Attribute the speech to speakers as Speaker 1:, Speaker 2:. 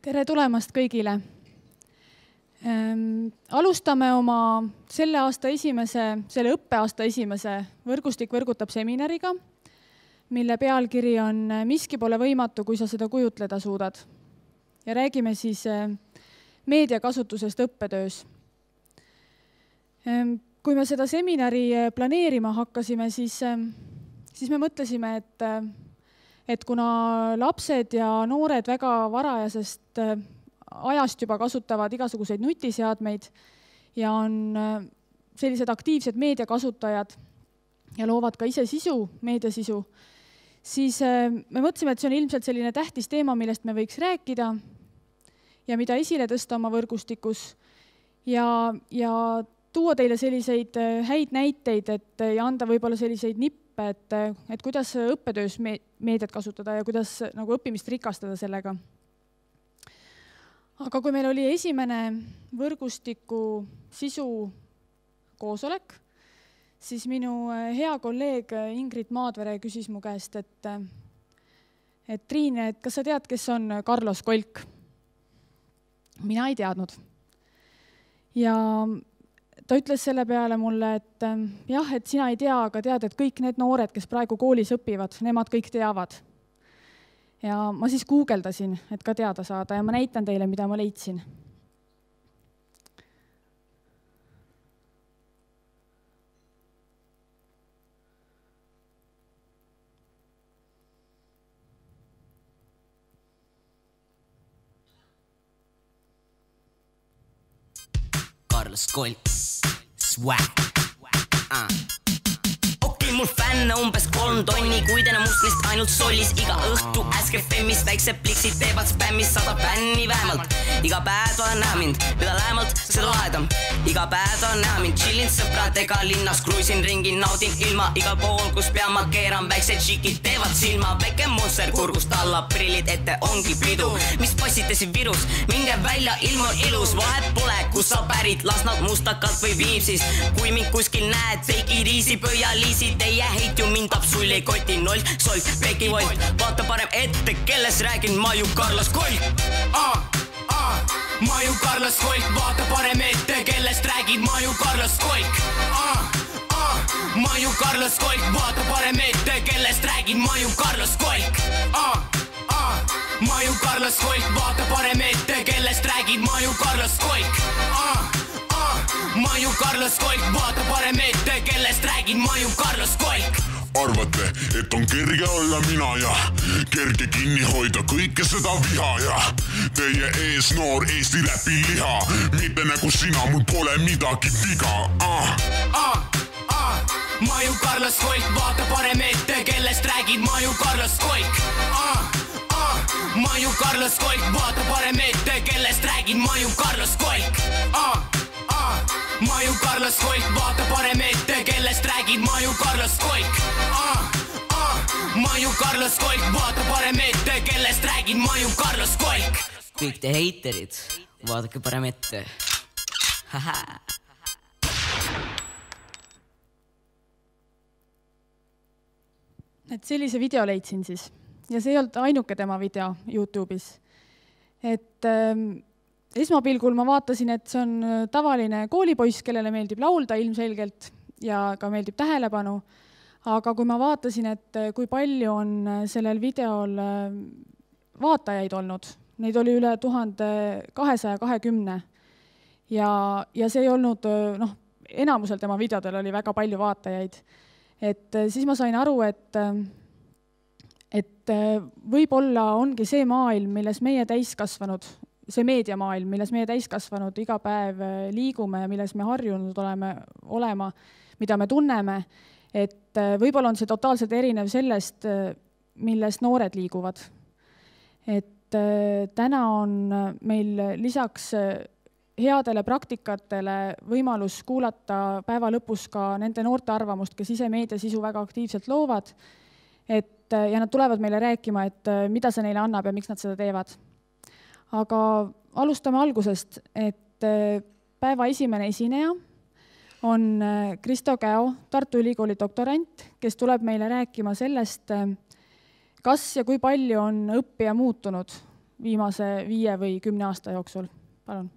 Speaker 1: tere tulemast kõigile ähm,. alustame oma selle aasta esimese, selle õppeaasta esimese Võrgustik võrgutab seminariga, mille pealkiri on Miski pole võimatu, kui sa seda kujutleda suudad. ja räägime siis äh, meediakasutusest õppetöös ähm,. kui me seda seminari äh, planeerima hakkasime, siis äh,, siis me mõtlesime, et äh, et kuna lapsed ja noored väga varajasest äh, ajast juba kasutavad igasuguseid nutiseadmeid ja on äh, sellised aktiivsed meediakasutajad ja loovad ka ise sisu, meediasisu, siis äh, me mõtlesime, et see on ilmselt selline tähtis teema, millest me võiks rääkida ja mida esile tõsta oma võrgustikus. Ja, ja tuua teile selliseid häid näiteid, et ja anda võib-olla selliseid nippe, et, et kuidas õppetöös me meediat kasutada ja kuidas nagu õppimist rikastada sellega. aga kui meil oli esimene võrgustiku sisu koosolek, siis minu hea kolleeg Ingrid Maadvere küsis mu käest, et et Triin, et kas sa tead, kes on Carlos Kolk? mina ei teadnud. ja ta ütles selle peale mulle, et ähm, jah, et sina ei tea, aga tead, et kõik need noored, kes praegu koolis õpivad, nemad kõik teavad. ja ma siis guugeldasin, et ka teada saada ja ma näitan teile, mida ma leidsin
Speaker 2: Carlos Colt, swag. Uh mul fänne umbes kolm tonni, kuid enamus neist ainult sollis iga õhtu Ask FM-is väiksed pliksid teevad spämmis sada fänni vähemalt. iga päev tahan näha mind, mida lähemalt, seda lahedam. iga päev tahan näha mind, chillin sõpradega linnas, kruiisin ringi, naudin ilma igal pool, kus pea ma keeran, väiksed tšikid teevad silma, väike monster kurgust alla, prillid ette, ongi pidu. mis passite siin Virus, minge välja, ilm on ilus, vahet pole, kust sa pärit, Lasnamäelt, Mustakalt või Viimsist. kui mind kuskil näed, take it easy, pöialiisid teie heit ju mind tahab sullikoti noll, solk, pekivolt, vaata parem ette, kellest räägin. Ma ju Carlos Kolk ah,. Ah, ma ju Carlos Kolk, vaata parem ette, kellest räägid ma ju Carlos Kolk ah, ah, ma ju Carlos Kolk, vaata parem ette, kellest räägid ma ju Carlos Kolk ah, ah, ma ju Carlos Kolk, vaata parem ette, kellest räägid ma ju Carlos Kolk ah, ma ju Carlos Kolk, vaata parem ette, kellest räägin ma ju Carlos Kolk.
Speaker 3: Arvate, et on kerge olla mina ja kerge kinni hoida kõike seda viha ja teie ees noor Eesti räpi liha, mitte nagu sina, mul pole midagi viga. Ah..
Speaker 2: Ah, ah, ma ju Carlos Kolk, vaata parem ette, kellest räägid ma ju Carlos Kolk. Ah, ah, ma ju Carlos Kolk, vaata parem ette, kellest räägid ma ju Carlos ju Carlos Kolk, vaata parem ette, kellest räägid ma ju Carlos Kolk ah,. Ah, ma ju Carlos Kolk, vaata parem ette, kellest räägid ma ju Carlos Kolk. kõik te heiterid, vaadake parem ette.
Speaker 1: et sellise video leidsin siis ja see ei olnud ainuke tema video Youtube'is. et ähm, esmapilgul ma vaatasin, et see on äh, tavaline koolipoiss, kellele meeldib laulda ilmselgelt ja ka meeldib tähelepanu, aga kui ma vaatasin, et äh, kui palju on äh, sellel videol vaatajaid olnud, neid oli üle tuhande kahesaja kahekümne ja, ja see ei olnud noh, enamusel tema videodel oli väga palju vaatajaid. et siis ma sain aru, et et võib-olla ongi see maailm, milles meie täiskasvanud see meediamaailm, milles meie täiskasvanud iga päev äh, liigume ja milles me harjunud oleme olema, mida me tunneme, et äh, võib-olla on see totaalselt erinev sellest, äh, milles noored liiguvad. et täna on meil lisaks headele praktikatele võimalus kuulata päeva lõpus ka nende noorte arvamust, kes ise meediasisu väga aktiivselt loovad, et ja nad tulevad meile rääkima, et mida see neile annab ja miks nad seda teevad aga alustame algusest, et äh, päeva esimene esineja on äh, Kristo Käo, Tartu Ülikooli doktorant, kes tuleb meile rääkima sellest, äh, kas ja kui palju on õppija muutunud viimase viie või kümne aasta jooksul, palun